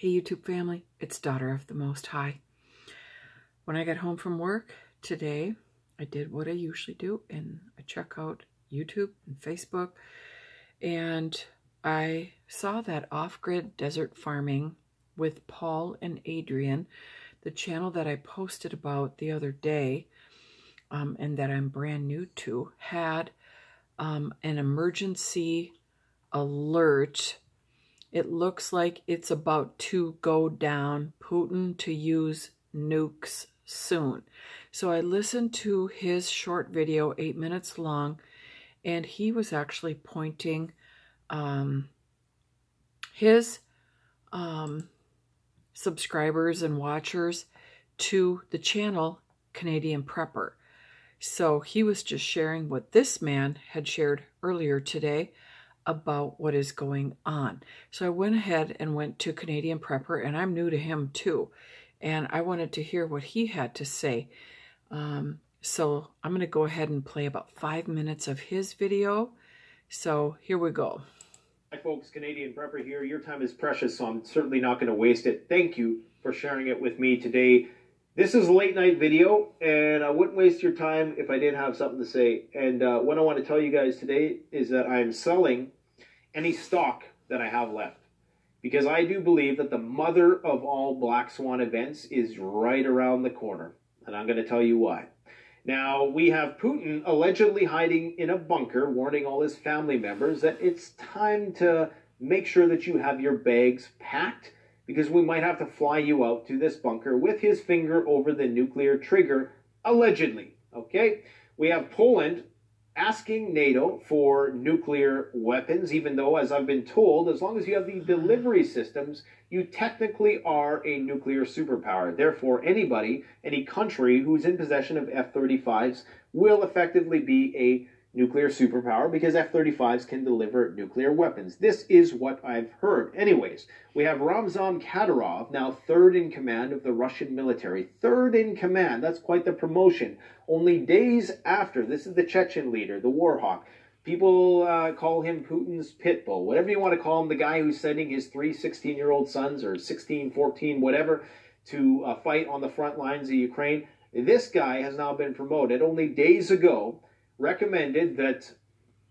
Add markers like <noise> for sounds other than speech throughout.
Hey, YouTube family, it's Daughter of the Most High. When I got home from work today, I did what I usually do and I check out YouTube and Facebook and I saw that Off Grid Desert Farming with Paul and Adrian, the channel that I posted about the other day um, and that I'm brand new to, had um, an emergency alert it looks like it's about to go down. Putin to use nukes soon. So I listened to his short video, eight minutes long, and he was actually pointing um, his um, subscribers and watchers to the channel Canadian Prepper. So he was just sharing what this man had shared earlier today about what is going on. So I went ahead and went to Canadian Prepper, and I'm new to him too. And I wanted to hear what he had to say. Um, so I'm going to go ahead and play about five minutes of his video. So here we go. Hi folks, Canadian Prepper here. Your time is precious, so I'm certainly not going to waste it. Thank you for sharing it with me today. This is a late night video, and I wouldn't waste your time if I didn't have something to say. And uh, what I want to tell you guys today is that I'm selling any stock that I have left. Because I do believe that the mother of all black swan events is right around the corner. And I'm going to tell you why. Now, we have Putin allegedly hiding in a bunker, warning all his family members that it's time to make sure that you have your bags packed because we might have to fly you out to this bunker with his finger over the nuclear trigger, allegedly. Okay? We have Poland asking NATO for nuclear weapons, even though, as I've been told, as long as you have the delivery systems, you technically are a nuclear superpower. Therefore, anybody, any country who's in possession of F 35s will effectively be a nuclear superpower because F 35s can deliver nuclear weapons. This is what I've heard. Anyways, we have Ramzan Kadyrov, now third in command of the Russian military. Third in command, that's quite the promotion. Only days after, this is the Chechen leader, the war hawk. People uh, call him Putin's pit bull, whatever you want to call him, the guy who's sending his three 16 year old sons or 16, 14, whatever, to uh, fight on the front lines of Ukraine. This guy has now been promoted only days ago recommended that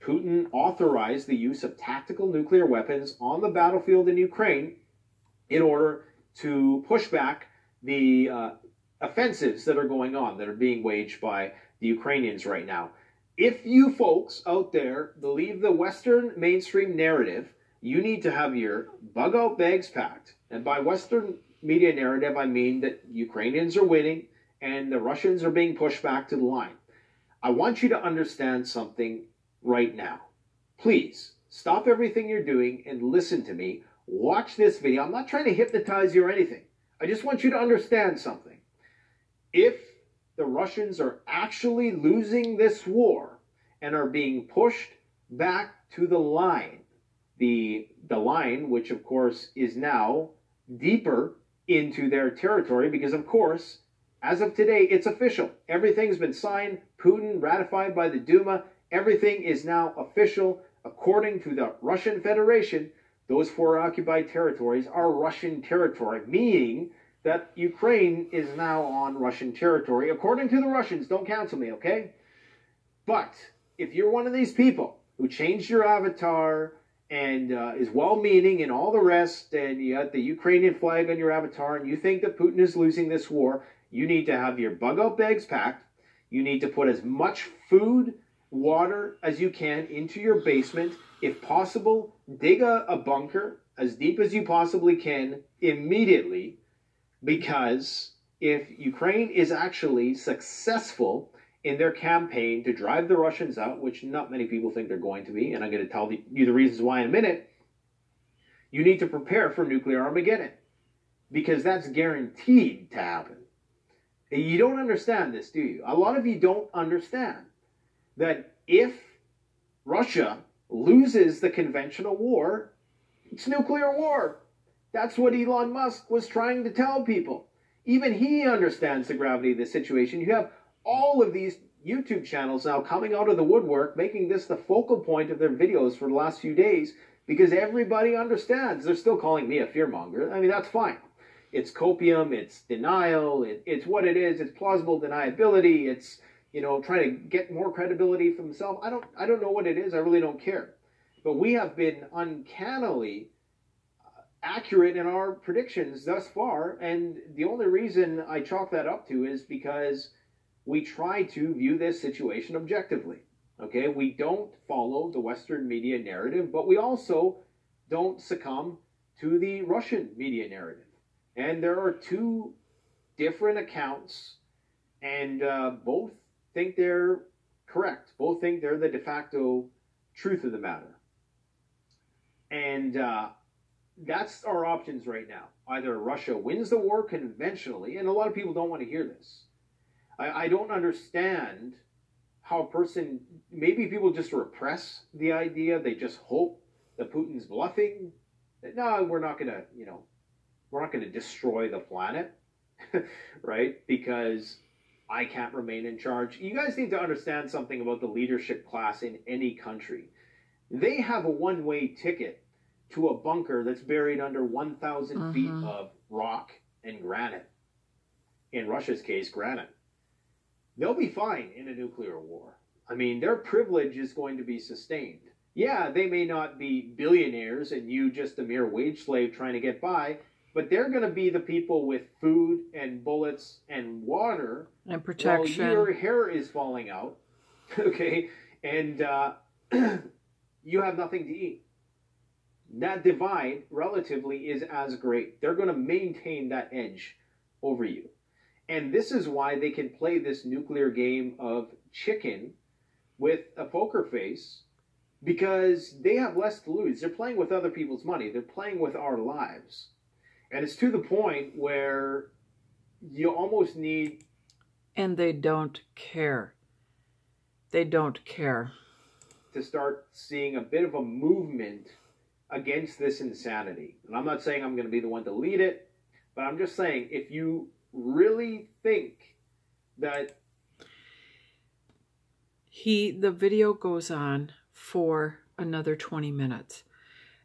Putin authorize the use of tactical nuclear weapons on the battlefield in Ukraine in order to push back the uh, offensives that are going on, that are being waged by the Ukrainians right now. If you folks out there believe the Western mainstream narrative, you need to have your bug out bags packed. And by Western media narrative, I mean that Ukrainians are winning and the Russians are being pushed back to the line. I want you to understand something right now. Please stop everything you're doing and listen to me. Watch this video. I'm not trying to hypnotize you or anything. I just want you to understand something. If the Russians are actually losing this war and are being pushed back to the line, the, the line, which of course is now deeper into their territory, because of course as of today, it's official. Everything's been signed, Putin ratified by the Duma. Everything is now official. According to the Russian Federation, those four occupied territories are Russian territory, meaning that Ukraine is now on Russian territory. According to the Russians, don't cancel me, okay? But if you're one of these people who changed your avatar and uh, is well meaning and all the rest, and you got the Ukrainian flag on your avatar, and you think that Putin is losing this war, you need to have your bug out bags packed. You need to put as much food, water as you can into your basement. If possible, dig a, a bunker as deep as you possibly can immediately because if Ukraine is actually successful in their campaign to drive the Russians out, which not many people think they're going to be, and I'm going to tell you the reasons why in a minute, you need to prepare for nuclear Armageddon because that's guaranteed to happen. You don't understand this, do you? A lot of you don't understand that if Russia loses the conventional war, it's nuclear war. That's what Elon Musk was trying to tell people. Even he understands the gravity of the situation. You have all of these YouTube channels now coming out of the woodwork, making this the focal point of their videos for the last few days, because everybody understands. They're still calling me a fearmonger. I mean, that's fine. It's copium, it's denial, it, it's what it is, it's plausible deniability, it's you know trying to get more credibility for himself. I don't I don't know what it is. I really don't care. But we have been uncannily uh, accurate in our predictions thus far, and the only reason I chalk that up to is because we try to view this situation objectively. Okay, we don't follow the Western media narrative, but we also don't succumb to the Russian media narrative. And there are two different accounts, and uh, both think they're correct. Both think they're the de facto truth of the matter. And uh, that's our options right now. Either Russia wins the war conventionally, and a lot of people don't want to hear this. I, I don't understand how a person, maybe people just repress the idea, they just hope that Putin's bluffing. No, we're not going to, you know, we're not going to destroy the planet, <laughs> right? Because I can't remain in charge. You guys need to understand something about the leadership class in any country. They have a one way ticket to a bunker that's buried under 1,000 uh-huh. feet of rock and granite. In Russia's case, granite they'll be fine in a nuclear war. I mean, their privilege is going to be sustained. Yeah, they may not be billionaires and you just a mere wage slave trying to get by, but they're going to be the people with food and bullets and water and protection. While your hair is falling out, <laughs> okay, and uh, <clears throat> you have nothing to eat. That divide, relatively, is as great. They're going to maintain that edge over you. And this is why they can play this nuclear game of chicken with a poker face because they have less to lose. They're playing with other people's money, they're playing with our lives. And it's to the point where you almost need. And they don't care. They don't care. To start seeing a bit of a movement against this insanity. And I'm not saying I'm going to be the one to lead it, but I'm just saying if you really think that he the video goes on for another 20 minutes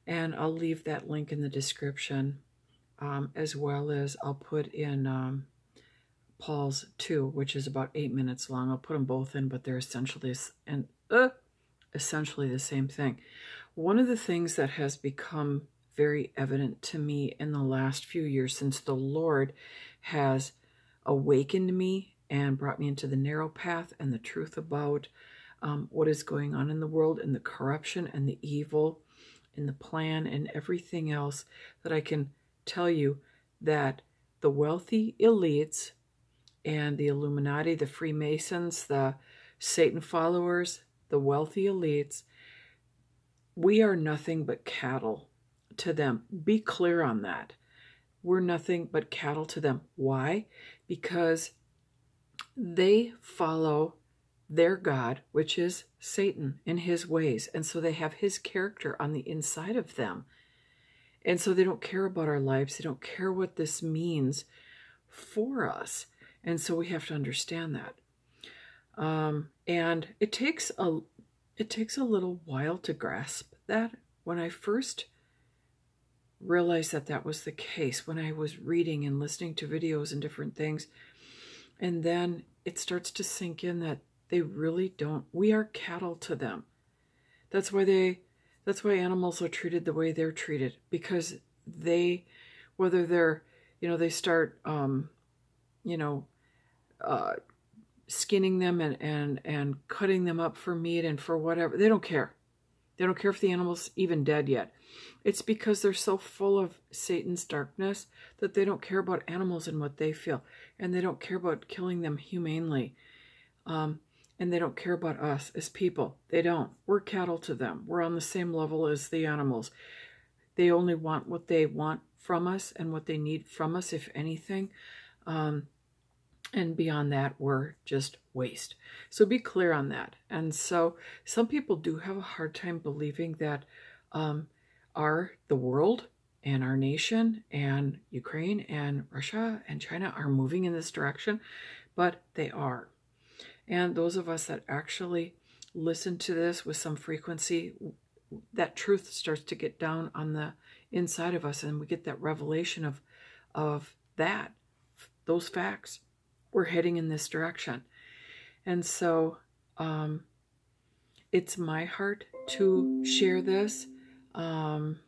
and i'll leave that link in the description um, as well as i'll put in um, paul's too which is about eight minutes long. I'll put them both in but they're essentially and uh, essentially the same thing. One of the things that has become very evident to me in the last few years since the lord has awakened me and brought me into the narrow path and the truth about um, what is going on in the world and the corruption and the evil and the plan and everything else that I can tell you that the wealthy elites and the Illuminati, the Freemasons, the Satan followers, the wealthy elites, we are nothing but cattle to them. Be clear on that we're nothing but cattle to them. Why? Because they follow their God, which is Satan, in his ways. And so they have his character on the inside of them. And so they don't care about our lives. They don't care what this means for us. And so we have to understand that. Um, and it takes a it takes a little while to grasp that. When I first realized that that was the case when I was reading and listening to videos and different things. And then it starts to sink in that they really don't, we are cattle to them. That's why they, that's why animals are treated the way they're treated because they, whether they're, you know, they start, um, you know, uh, skinning them and, and, and cutting them up for meat and for whatever. They don't care. They don't care if the animal's even dead yet. It's because they're so full of Satan's darkness that they don't care about animals and what they feel. And they don't care about killing them humanely. Um, and they don't care about us as people. They don't. We're cattle to them. We're on the same level as the animals. They only want what they want from us and what they need from us, if anything. Um, and beyond that, we're just waste. So be clear on that. And so some people do have a hard time believing that um, our the world and our nation and Ukraine and Russia and China are moving in this direction, but they are. And those of us that actually listen to this with some frequency, that truth starts to get down on the inside of us and we get that revelation of of that those facts. We're heading in this direction. And so um it's my heart to share this. Um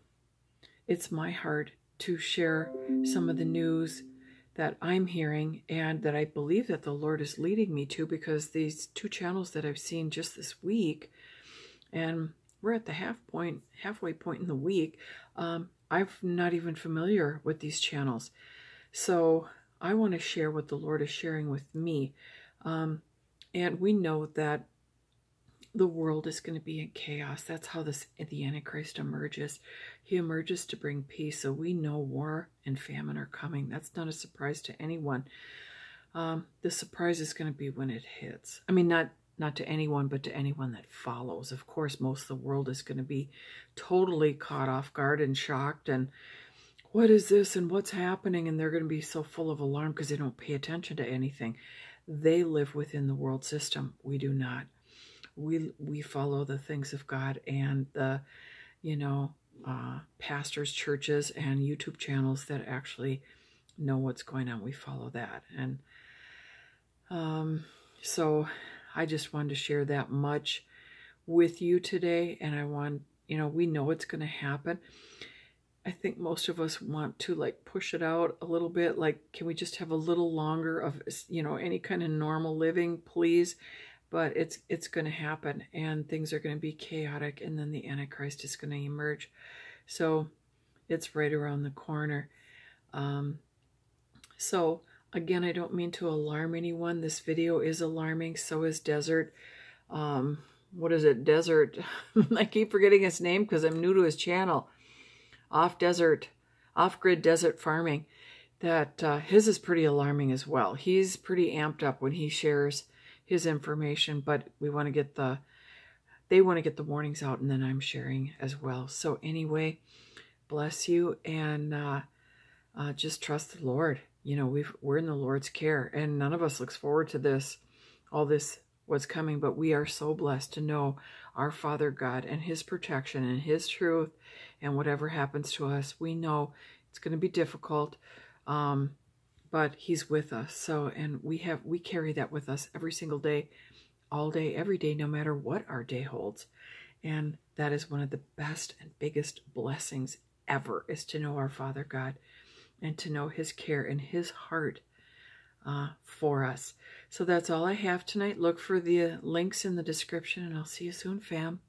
it's my heart to share some of the news that I'm hearing and that I believe that the Lord is leading me to because these two channels that I've seen just this week and we're at the half point, halfway point in the week. Um, I'm not even familiar with these channels. So I want to share what the Lord is sharing with me. Um, and we know that the world is going to be in chaos. That's how this the Antichrist emerges. He emerges to bring peace. So we know war and famine are coming. That's not a surprise to anyone. Um, the surprise is going to be when it hits. I mean, not not to anyone, but to anyone that follows. Of course, most of the world is going to be totally caught off guard and shocked and what is this and what's happening? And they're going to be so full of alarm because they don't pay attention to anything. They live within the world system. We do not. We we follow the things of God and the, you know, uh, pastors, churches, and YouTube channels that actually know what's going on. We follow that, and um, so I just wanted to share that much with you today. And I want, you know, we know it's going to happen. I think most of us want to like push it out a little bit. Like, can we just have a little longer of, you know, any kind of normal living, please? But it's it's going to happen, and things are going to be chaotic, and then the Antichrist is going to emerge. So, it's right around the corner. Um, so Again, I don't mean to alarm anyone. This video is alarming. So is Desert. Um, what is it? Desert. <laughs> I keep forgetting his name because I'm new to his channel. Off Desert. Off-grid desert farming. That uh, his is pretty alarming as well. He's pretty amped up when he shares his information, but we want to get the they want to get the warnings out and then I'm sharing as well. So anyway, bless you and uh, uh, just trust the Lord. You know, we've, we're in the Lord's care and none of us looks forward to this, all this what's coming, but we are so blessed to know our Father God and his protection and his truth and whatever happens to us, we know it's going to be difficult, um, but he's with us. So, and we have, we carry that with us every single day, all day, every day, no matter what our day holds. And that is one of the best and biggest blessings ever is to know our Father God and to know his care and his heart uh, for us. So that's all I have tonight. Look for the links in the description, and I'll see you soon, fam.